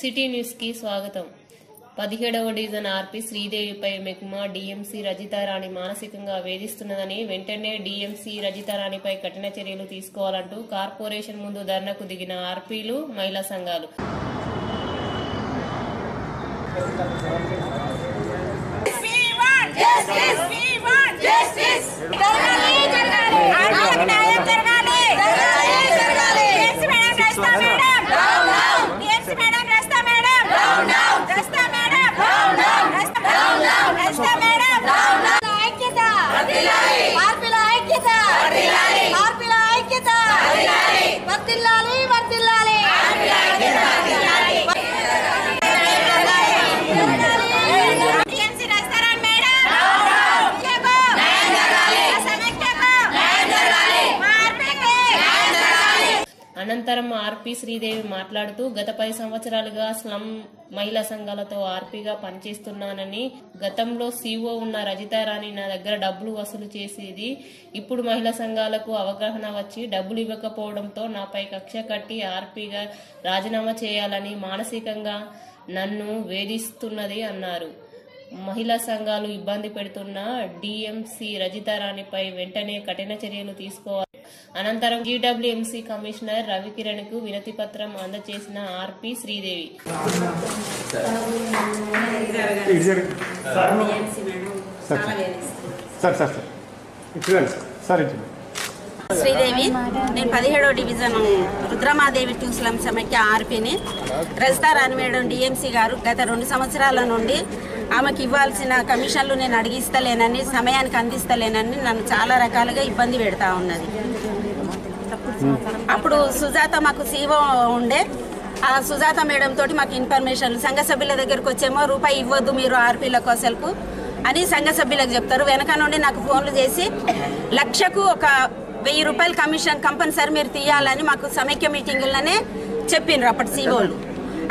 City న్యూస్కి స్వాగతం. పదిహేడవ డివిజన్ ఆర్పి శ్రీదేవిపై మెగ్మా డిఎంసీ రజితారాణి మానసికంగా వేధిస్తున్నదని వెంటనే డిఎంసీ రజితారాణిపై కఠిన చర్యలు తీసుకోవాలంటూ కార్పొరేషన్ ముందు ధర్నకు దిగిన ఆర్పీలు మహిళా సంఘాలు. అనంతరం ఆర్పి శ్రీదేవి మాట్లాడుతూ గత పది సంవత్సరాలుగా స్లమ్ మహిళా సంఘాలతో ఆర్పీగా పనిచేస్తున్నానని గతంలో సీఓ ఉన్న రజితారాణి నా దగ్గర డబ్బులు వసూలు చేసేది ఇప్పుడు మహిళా సంఘాలకు అవగాహన వచ్చి డబ్బులు ఇవ్వకపోవడంతో నాపై కక్ష కట్టి ఆర్పీగా రాజీనామా చేయాలని మానసికంగా నన్ను వేధిస్తున్నది అన్నారు. మహిళా సంఘాలు ఇబ్బంది పెడుతున్న డిఎంసి రజితారాణిపై వెంటనే కఠిన చర్యలు తీసుకోవాలి అనంతరం జీడబ్ల్యూఎంసీ కమిషనర్ రవికిరణ్కు వినతి పత్రం అందజేసిన ఆర్పి శ్రీదేవి. శ్రీదేవి నేను పదిహేడో division Rudramadevi two slum Samaikya ఆర్పీని రజితా రాణి మేడం డిఎంసీ గారు గత రెండు సంవత్సరాల నుండి ఆమెకి ఇవ్వాల్సిన కమిషన్లు నేను అడిగిస్తలేనని సమయానికి అందిస్తలేనని నన్ను చాలా రకాలుగా ఇబ్బంది పెడతా ఉన్నది. అప్పుడు సుజాత మాకు సీవో ఉండే. ఆ సుజాత మేడం తోటి మాకు ఇన్ఫర్మేషన్లు సంఘ సభ్యుల దగ్గరకు వచ్చేమో రూపాయి ఇవ్వద్దు మీరు ఆర్పీల కోసలకు అని సంఘ సభ్యులకు చెప్తారు. వెనక నుండి నాకు ఫోన్లు చేసి లక్షకు ఒక వెయ్యి రూపాయలు కమిషన్ కంపల్సరీ మీరు తీయాలని మాకు సమైక్య మీటింగ్లోనే చెప్పిండ్రు అప్పటి సీఓలు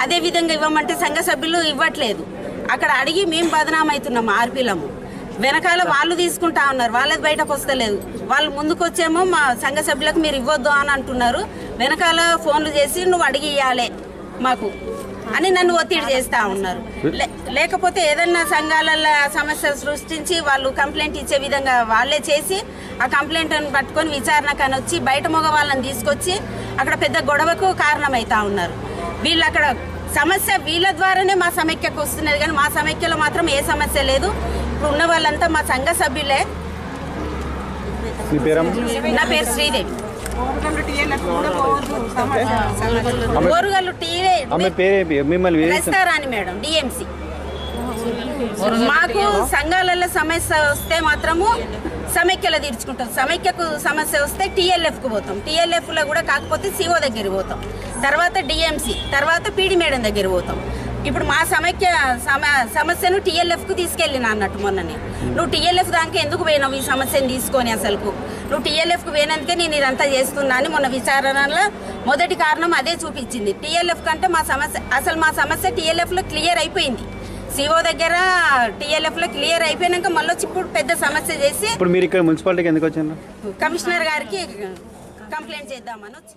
అదే విధంగా ఇవ్వమంటే సంఘ సభ్యులు ఇవ్వట్లేదు. అక్కడ అడిగి మేము బదనామవుతున్నాము ఆర్పీలము. వెనకాల వాళ్ళు తీసుకుంటా ఉన్నారు. వాళ్ళది బయటకు వస్తలేదు. వాళ్ళు ముందుకు వచ్చేమో మా సంఘ సభ్యులకు మీరు ఇవ్వద్దు అని అంటున్నారు. వెనకాల ఫోన్లు చేసి నువ్వు అడిగి ఇయ్యాలే మాకు అని నన్ను ఒత్తిడి చేస్తా ఉన్నారు. లే- లేకపోతే ఏదన్నా సంఘాలలో సమస్య సృష్టించి వాళ్ళు కంప్లైంట్ ఇచ్చే విధంగా వాళ్ళే చేసి ఆ కంప్లైంట్ పట్టుకొని విచారణకని వచ్చి బయట మగ వాళ్ళని తీసుకొచ్చి అక్కడ పెద్ద గొడవకు కారణమవుతా ఉన్నారు. వీళ్ళు అక్కడ సమస్య వీళ్ళ ద్వారానే మా సమైక్యకు వస్తున్నది. కానీ మా సమైక్యలో మాత్రం ఏ సమస్య లేదు. ఇప్పుడు ఉన్న వాళ్ళంతా మా సంఘ సభ్యులే. నా పేరు శ్రీదేవి. Orugallu madam DMC. మాకు సంఘాలలో సమస్య వస్తే మాత్రము సమైక్యలో తీర్చుకుంటాం. సమైక్యకు సమస్య వస్తే టీఎల్ఎఫ్కు పోతాం. టీఎల్ఎఫ్లో కూడా కాకపోతే సిఓ దగ్గర పోతాం. తర్వాత డిఎంసి తర్వాత పీడి మేడం దగ్గర పోతాం. ఇప్పుడు మా సమైక్య సమ- సమస్యను టీఎల్ఎఫ్కు తీసుకెళ్ళిన అన్నట్టు మొన్ననే. నువ్వు టీఎల్ఎఫ్ దానికి ఎందుకు పోయినావు ఈ సమస్యను తీసుకొని అసలుకు? నువ్వు టీఎల్ఎఫ్కు పోయినందుకే నేను ఇదంతా చేస్తున్నా అని మొన్న విచారణలో మొదటి కారణం అదే చూపించింది. టీఎల్ఎఫ్ కంటే మా సమస్య అసలు మా సమస్య టీఎల్ఎఫ్లో క్లియర్ అయిపోయింది. సిఓ దగ్గర టీఎల్ఎఫ్లో క్లియర్ అయిపోయినాక మళ్ళీ వచ్చి ఇప్పుడు పెద్ద సమస్య చేసి ఇప్పుడు మీరు ఇక్కడ మున్సిపాలిటీకి ఎందుకు వచ్చారు? కమిషనర్ గారికి కంప్లైంట్ చేద్దామని వచ్చి